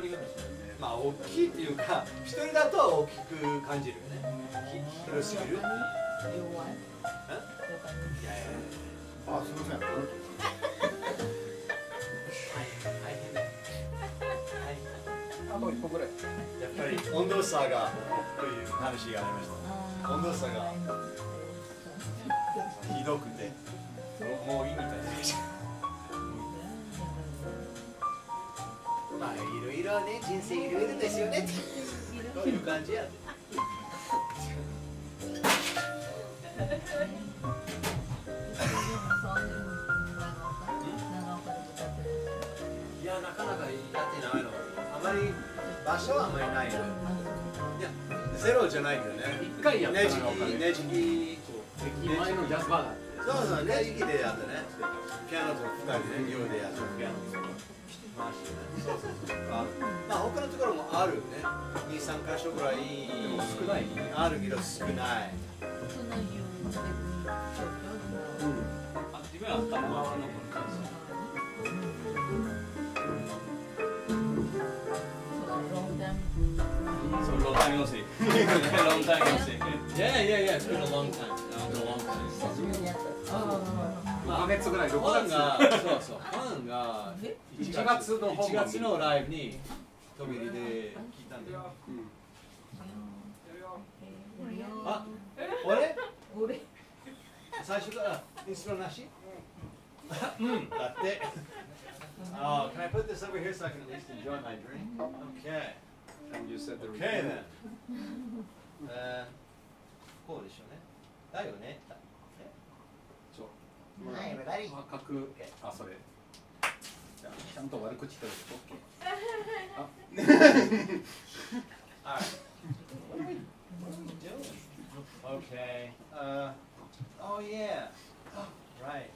人暮らしまあ大きいっていうか一人だと大きく感じるよね。ひ広すぎるっていう弱い。いやい。やいやあすみません。大変。だよあと一個ぐらい。やっぱり温度差がという話がありました。温度差がひどくてもういいみたいまあいろいろね人生いろいろですよね。という感じや。でいやなかなかやってないの。あまり場所はあまりないよいやゼロじゃないけどね。一回やったねじきねじき駅前のジャズバーがあってそうそうねじきでやってね。ピアノと二人で寮でやってピアノ。とまあ他のところもあるね23か所ぐらいでも少ない、あるけど少ない少ないよいやいやいや、it's been a long time. A long time. 5ヶ月ぐらい6ファン月がそうそうファンが1月の本1月のライブに飛び入りで聞いたんだよあ俺俺最初からインストロなしうんだって Oh, can I put this over here so I can at least enjoy my drink? Okay. And you said the Okay then. えーこうでしょうね。だよね。そうはい、everybody. 細かくあそれちゃんと悪口言ったら OK Alright. What are we, what are we doing? Okay. Uh, oh yeah. Right.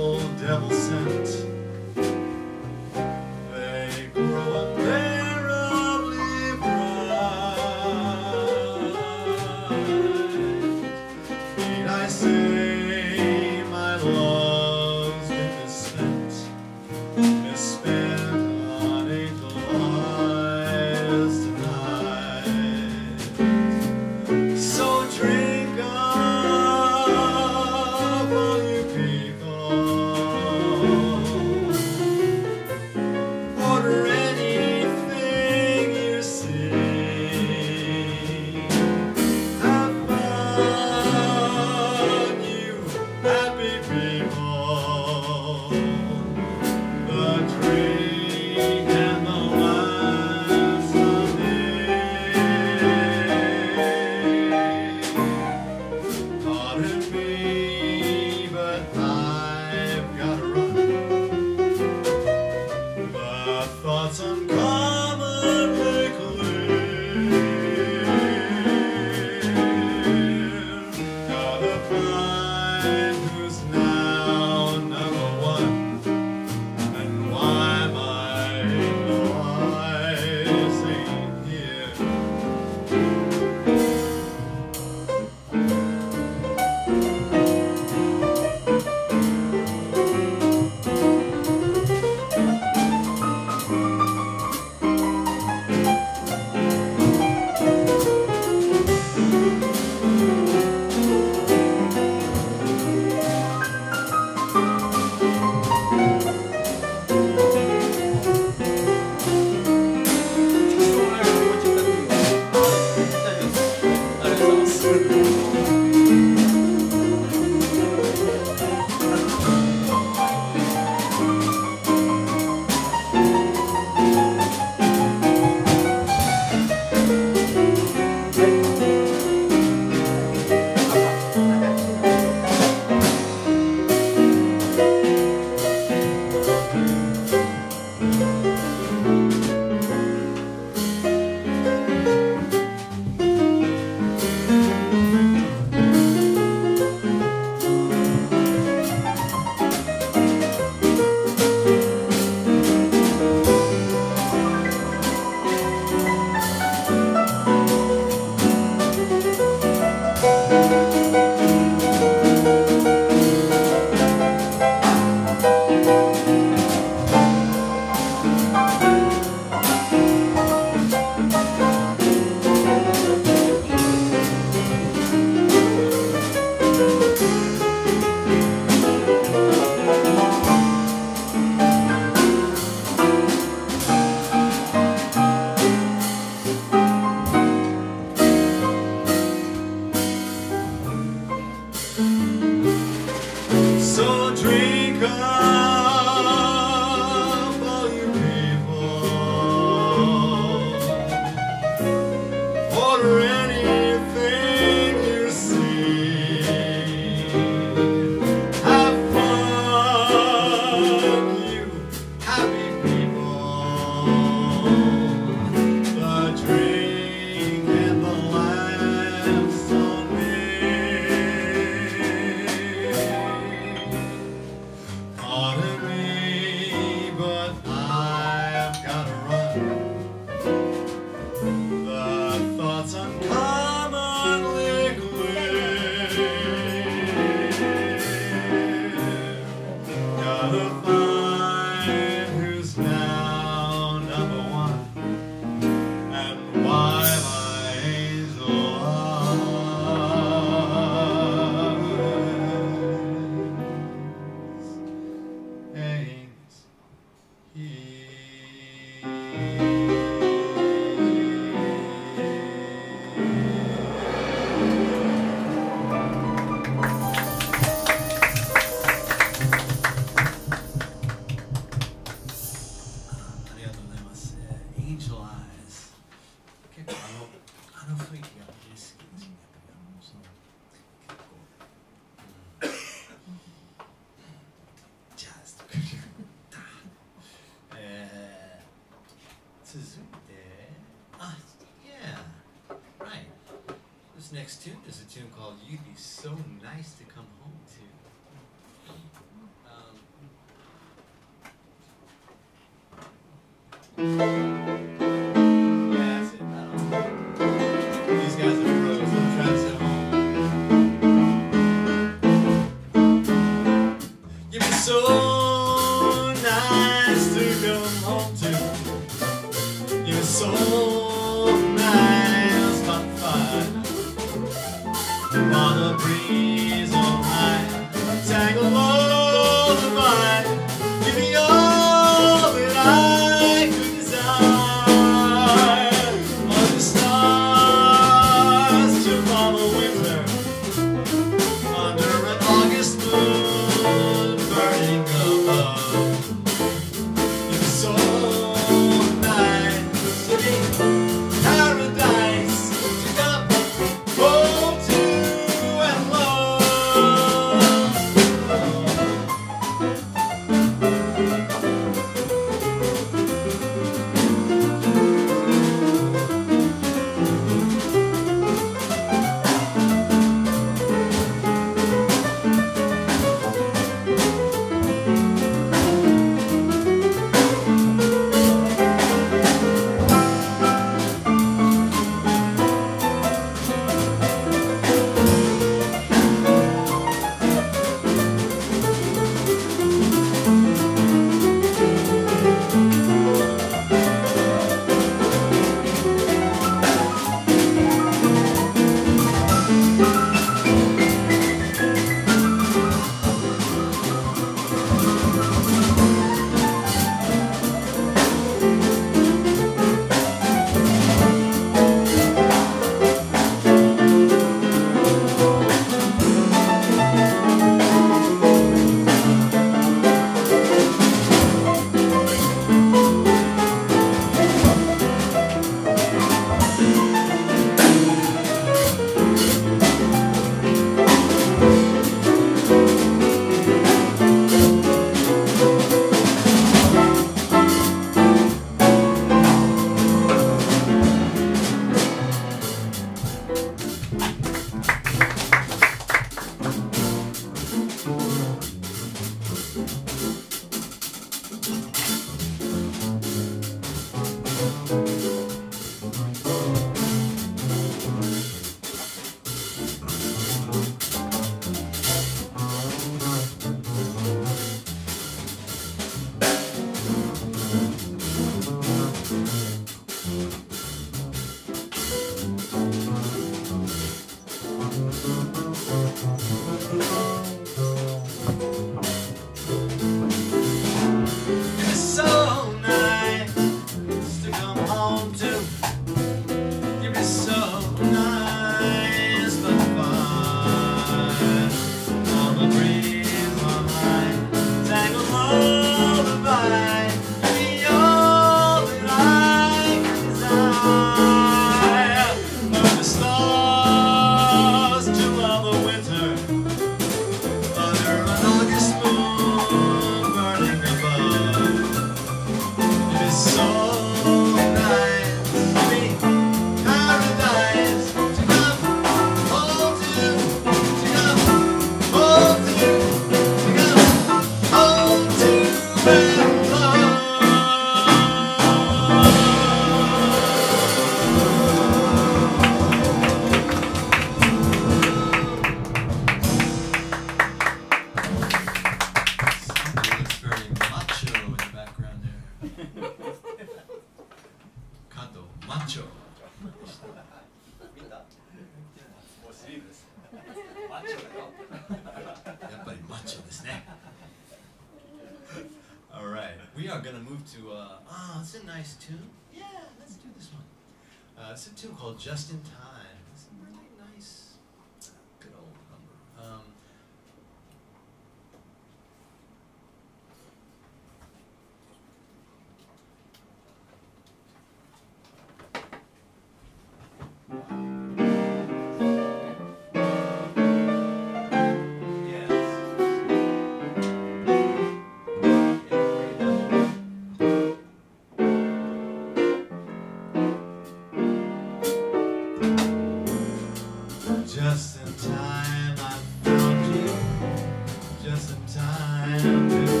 Time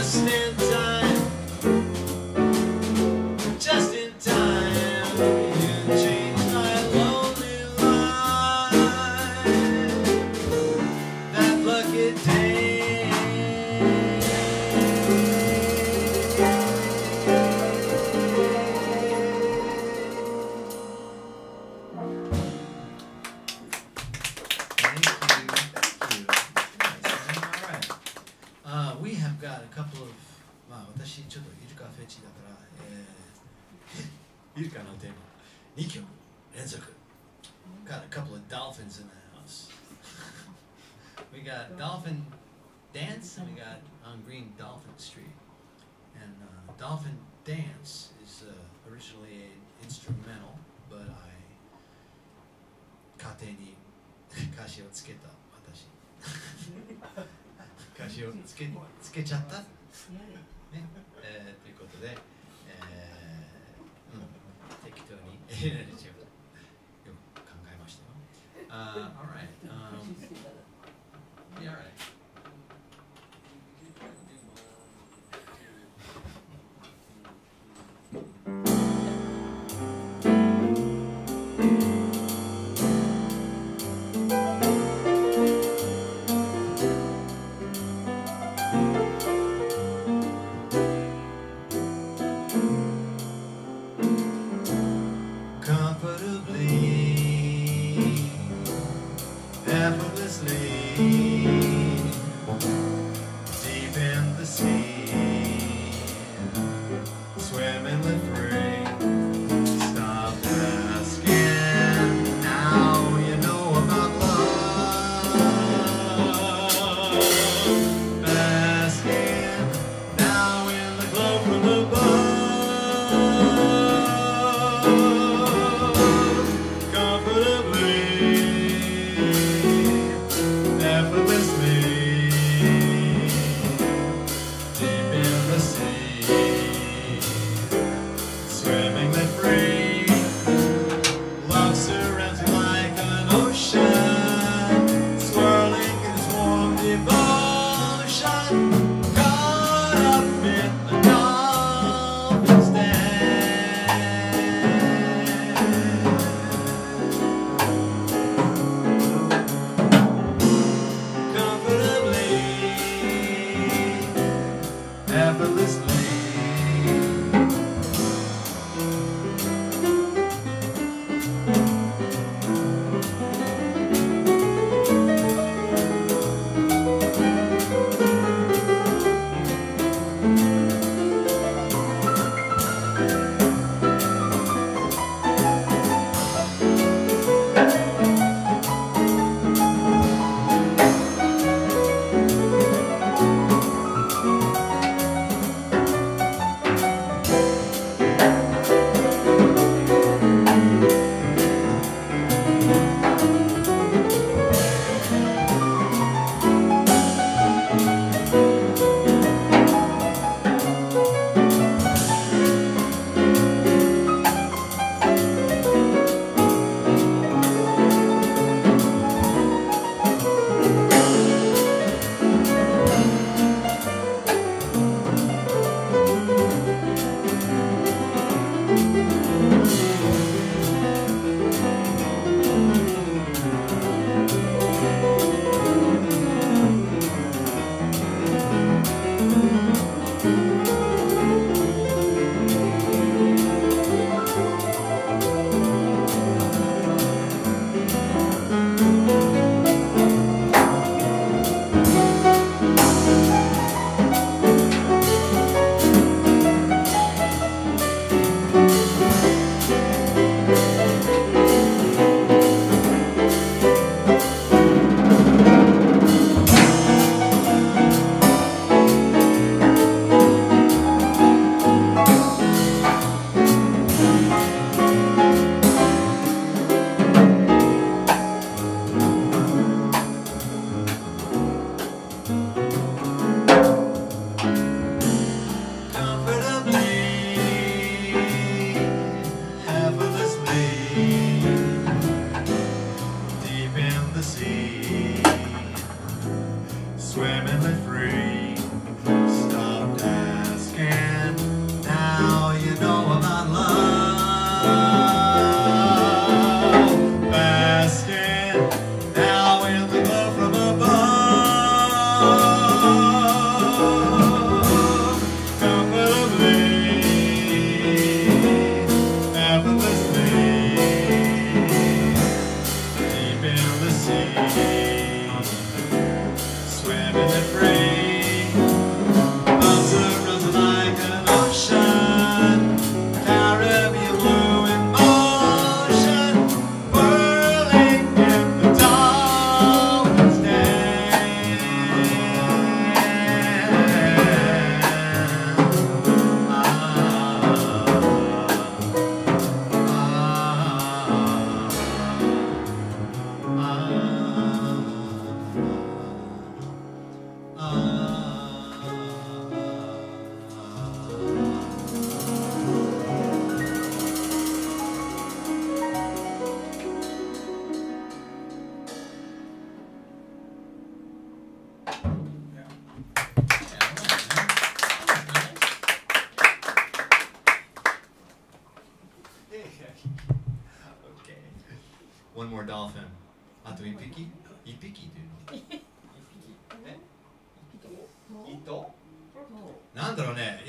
just in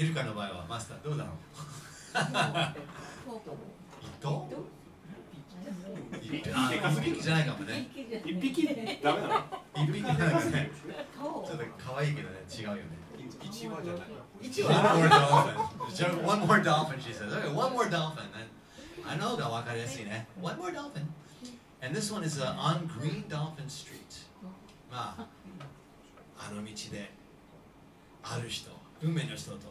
だろうねイルカの場合はマスターどうだろう糸一あ一匹じゃないかもね一匹ダメなの一匹じゃなんかねちょっと可愛いけどね違うよね一羽じゃない One more dolphin. One more dolphin, she says. Okay, one more dolphin. I know that wakariyasu ne. One more dolphin. And this one is uh, on Green Dolphin Street. まあ、あの道である人、運命の人と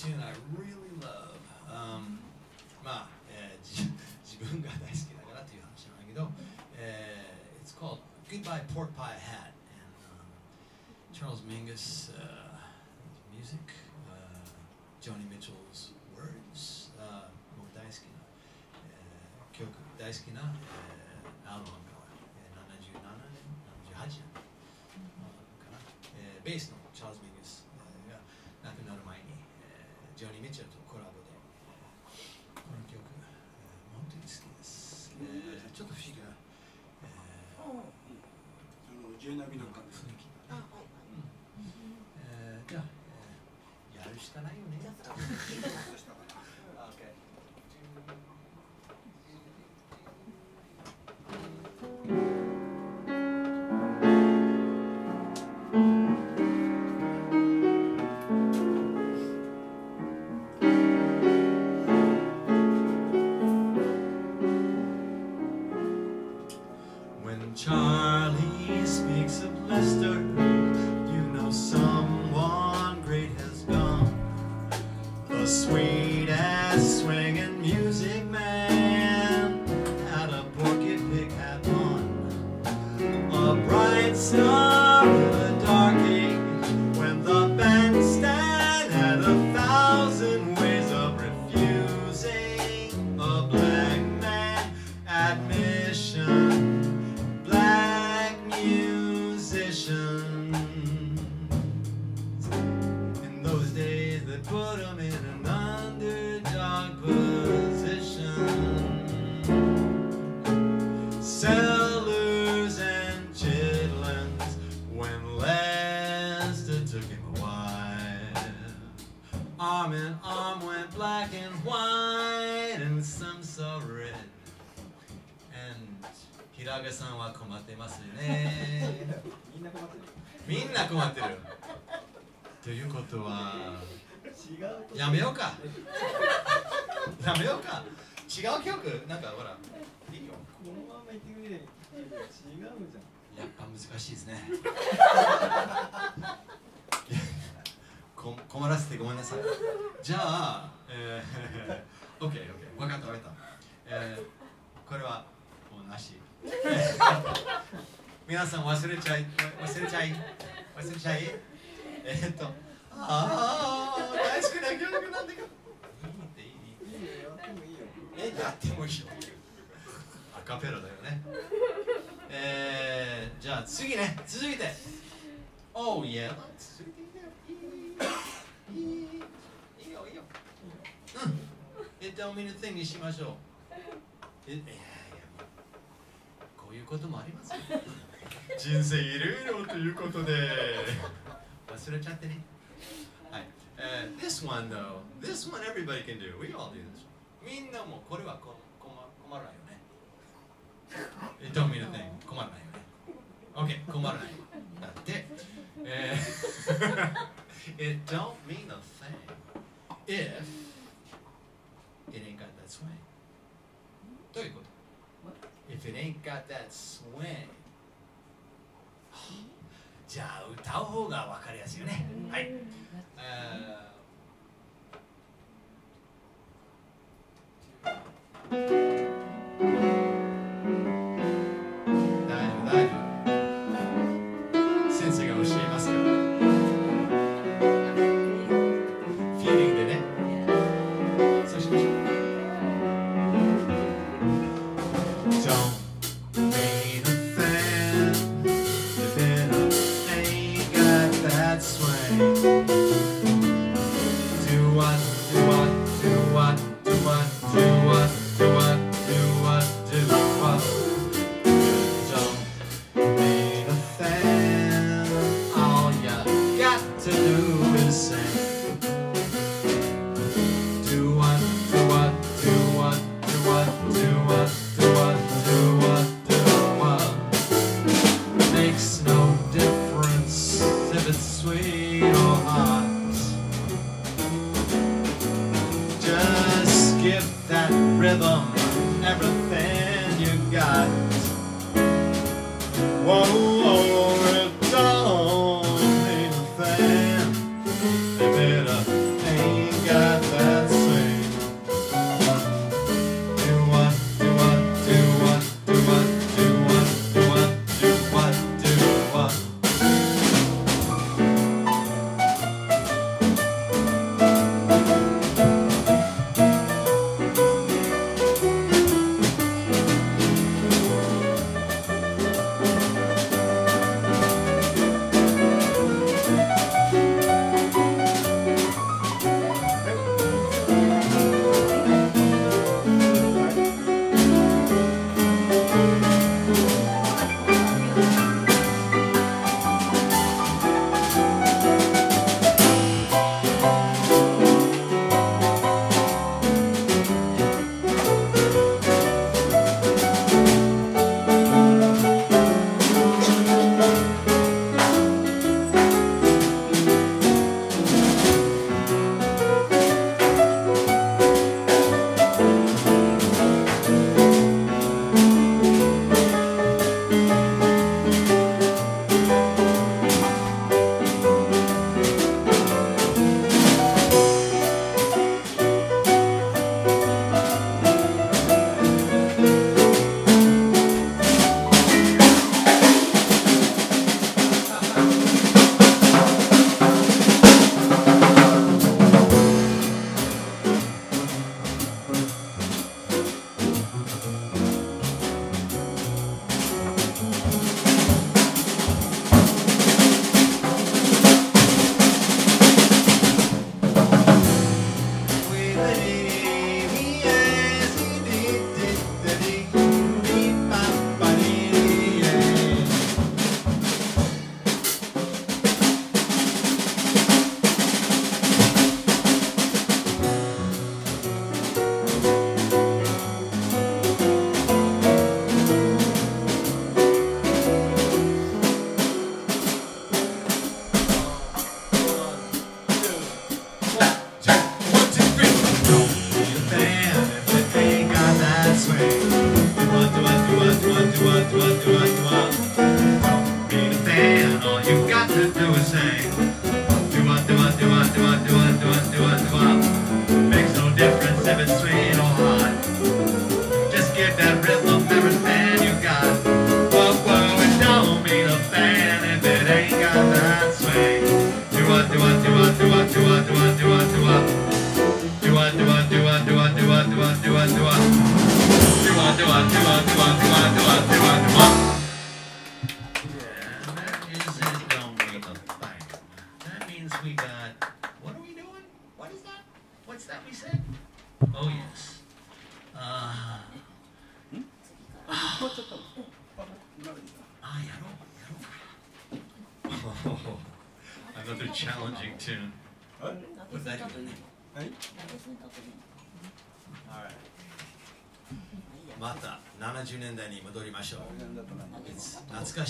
tune I really love、um, まあ、えーじ自分が大好きだからという話なんだけど、えー It's called Goodbye Pork Pie Hat and、um, Charles Mingus、uh, music、uh, Joni Mitchell's words、uh, 僕大好きな、えー曲大好きな、えーアルバムから、えー77年78年かな、えーベースの Sellers and chitlins when Lester took him a while. Arm in arm went black and white, and some saw red. And 平賀さんは困ってますね。みんな困ってるみんな困ってる。ということは、やめようか。やめようか。違う曲なんかほら。このまま言ってくれ違うじゃんやっぱ難しいですね。こ困らせてごめんなさい。じゃあ、えー、OK、OK、分かった分かった。えー、これはもうなし。皆さん忘れちゃい、忘れちゃい、忘れちゃい。えー、っと、ああ、大好きな曲なんだけど。いいっていい。いいよやってもいいよえ、やってもいいよ。カペラだよね。えー、じゃあ次ね、続いて。Oh yeah. 続いていいよ。いいよ、いいよ。うん。え、don't mean a thing にしましょう。え、いやいや、こういうこともありますよ。人生いろいろということで、忘れちゃってね。はい。えー this one though, this one everybody can do. We all do this. みんなもこれはこ困困らない。Don't mean a thing. 困らないよね。OK、困らない。だって、えー It don't mean a thing if it ain't got that swing. どういうこと ?If it ain't got that swing. じゃあ歌う方が分かりやすいよね。はい。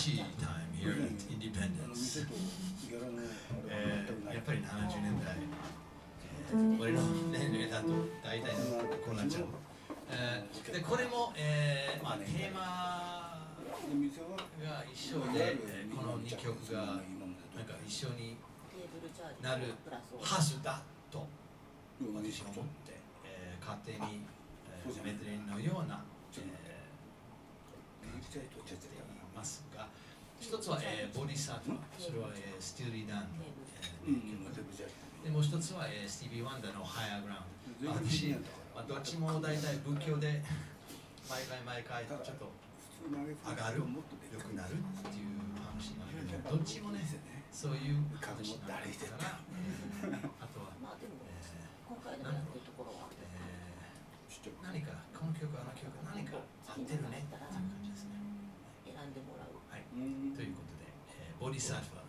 しいあれはえーやっぱり70年代、えー俺の年齢だと大体こうなっちゃう。えーでこれも、えーまあ、テーマが一緒で、えーこの2曲がなんか一緒になるはずだと私は思って、えー勝手に、えーメドレーのような、えー、ちっちゃいとちっちゃいいますが一つは、えーボディサーファーそれは、えースティーリー・ダンの、えーもう一つは、えースティービー・ワンダーのハイアーグラウンド。私、まあ、どっちも大体仏教で毎回毎回ちょっと上がる。もっとで良くなるっていう話なんだけどどっちもねそういう話なんだ。から、えーあとは、まあでもえ今回のやってるところえ何かこの曲あの曲何か合ってるねっていう感じですね。選んでもらうはい、うんということで、え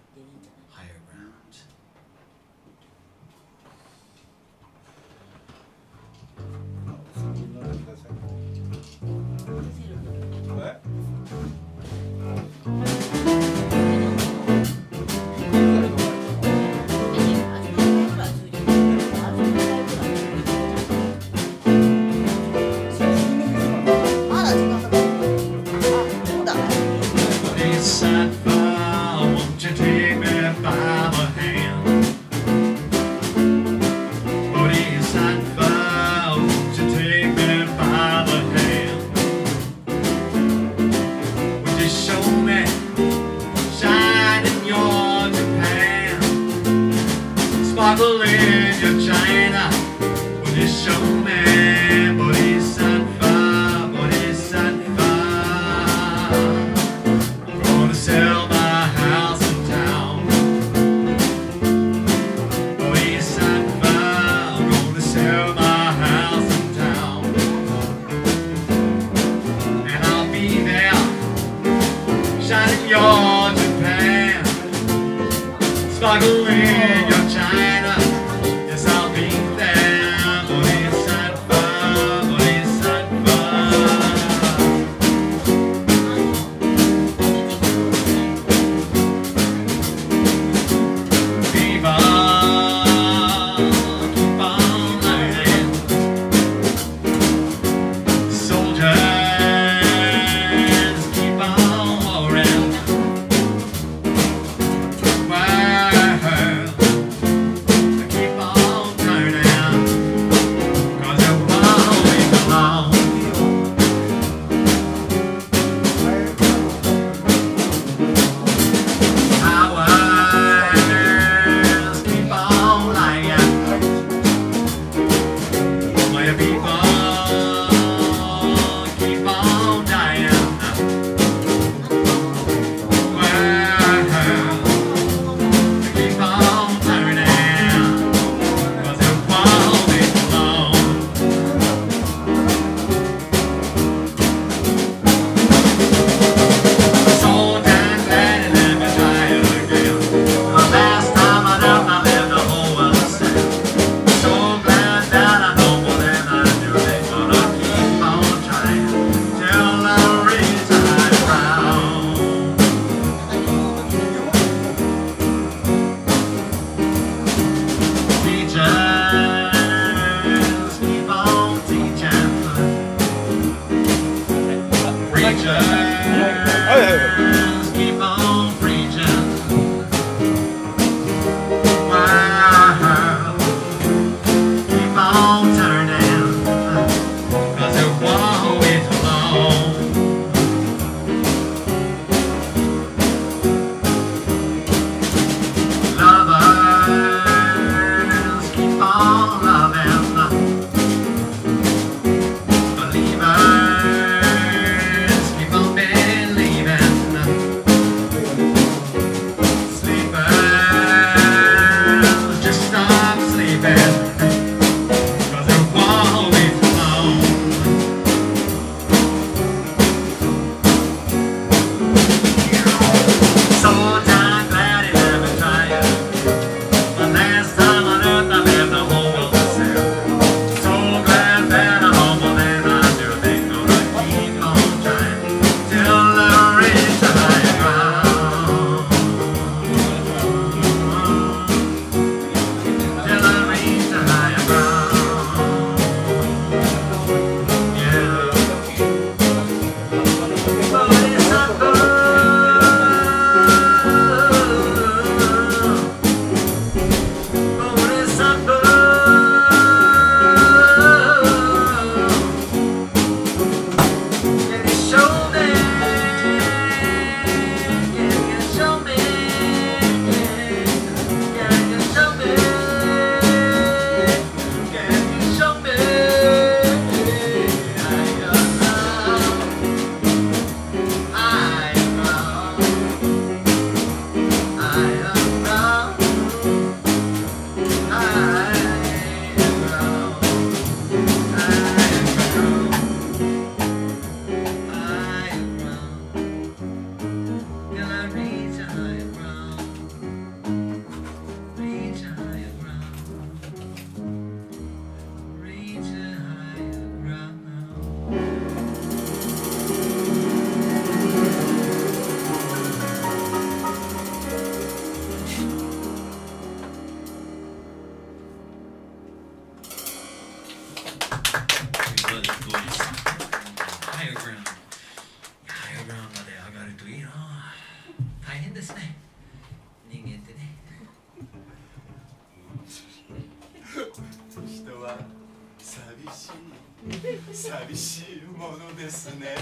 寂しいものですね。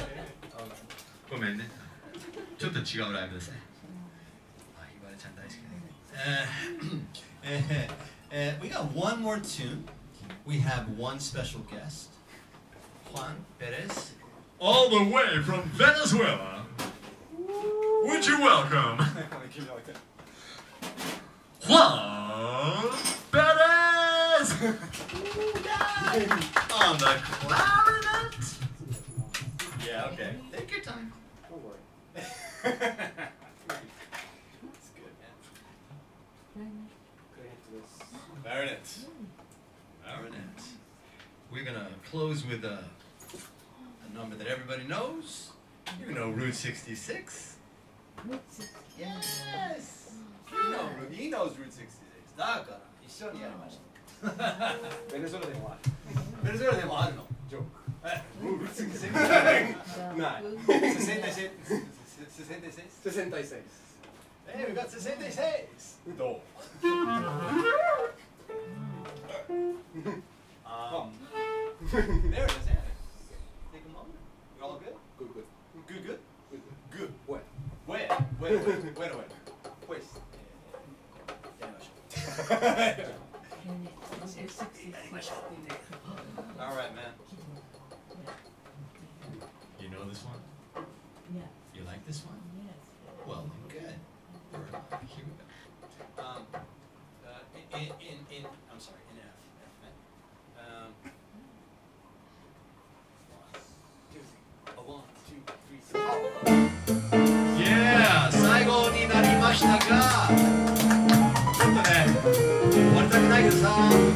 ごめんね。ちょっと違うライブですねあひばりちゃん大好きね。uh, uh, We got one more tune. We have one special guest. Juan Perez. All the way from Venezuela. Would you welcome Juan Perez! on the clarinet. Yeah, okay. Take your time. Don't worry. That's good, man. Clarinet. Clarinet. We're going to close with a, a number that everybody knows. You know Route 66. Route 66. Yes! You know, he knows Route 66. だから、一緒にやりました。ベネズエラでもある。ベネズエラでもあるの？ジョーク。え、うん、戦隊ない。戦隊戦、戦戦隊戦、戦隊戦。え、部活戦隊戦。どう。Wait, wait, wait, wait, wait. Wait. Yeah, no shit. All right, man. You know this one? You like this one? Well, then good. Here we go. Um, uh, in, in, in, I'm sorry, in F. F man. Um, one, two, one, two, three, four. Yeah! 最後になりましたが、ちょっとね、終わりたくないけどさ、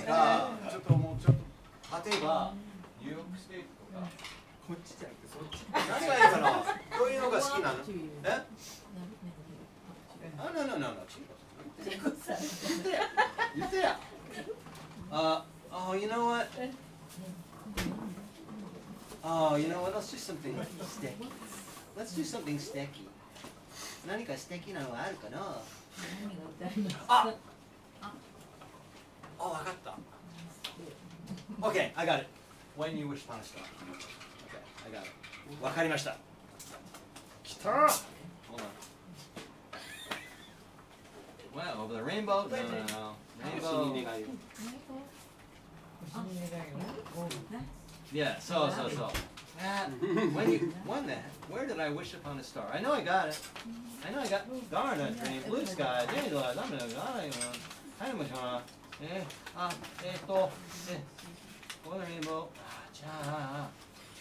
がちょっともうちょっと例えばニューヨークステーキとか。こっちじゃなくてそっち。何がいいかな？どういうのが好きなの？え？あ、なななな言ってや。言ってや。あ、uh, oh, you know what? Oh, you know what? Let's do something sticky. Let's do something sticky. 何か素敵なのはあるかな？あ わかった。Okay, I got it. When you wish upon a star. Okay, I got it. わかりました。来た Hold on. Well, over the rainbow? No, no, no. 星に Rainbow. 願いを Yeah, so, so, so. Ah, when you, when the, where did I wish upon a star? I know I got it. I know I got, darn it, dream, blue sky, day light, I'm gonna, I don't know. はい、もしもし。 えー、あ、えーっと、え、over the rainbow. あ、じゃあ、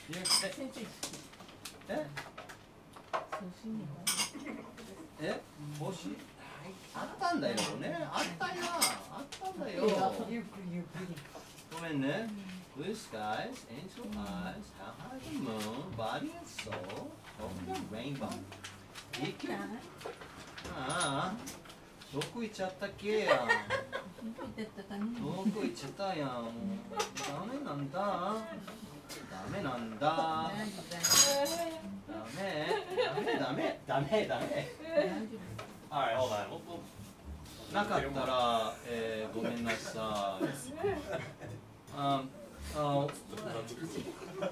ゆえ、先生え、え、星あったんだよね。あったよ。あったんだよ。ゆっくりゆっくりごめんね。Blue skies, angel eyes, how high the moon, body and soul, over the rainbow. いいけああ、どこ行っちゃったっけやん。どこ行ってったどこ行っちゃったやん。もうダメなんだ。ダメなんだ。ダメ。丈ダメ、ダメ、ダメ、Alright, hold on. We'll- we'll- なかったら、えー、ごめんなさい。Um, oh, 夫 no,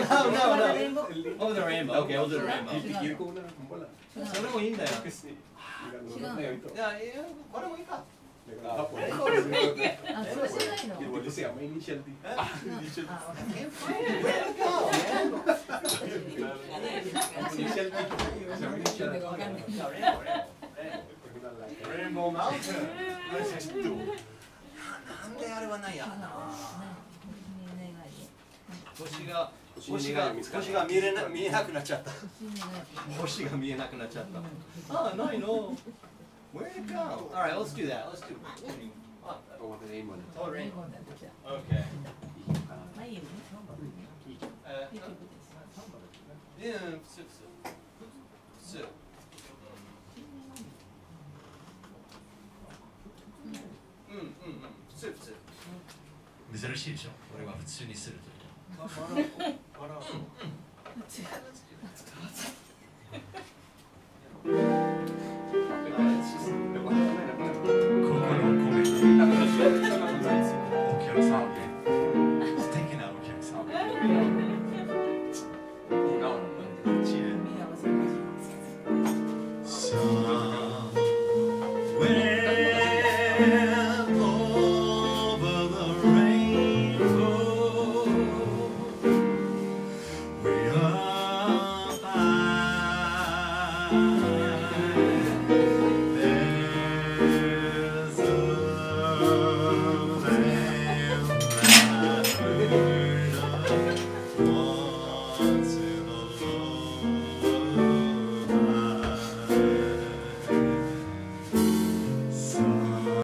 no, no, no. レインボー Over the rainbow. Okay, over the rainbow.有効なのもら 아, それもいいんだよ。違ういや、いや、これもいいか。あそれじゃないの Igual se llama initial D. Ah, initial あ Can't find it. Where'd it go, man? Initial D. Se llama initial D. わかんない Yeah, rainbow, rainbow. Rainbow Mountain. なんであれはないやな。星が星が星が見えな見えなくなっちゃった。星が見えなくなっちゃった。あ、ないの。Where'd it go? All right, let's do that. Let's do. Oh, Over the rainbow. oh, レイ rain. ンボーだったじゃ Okay. まあいいよ通普通珍しいでしょ。俺は普通にするというかラバラうんうん。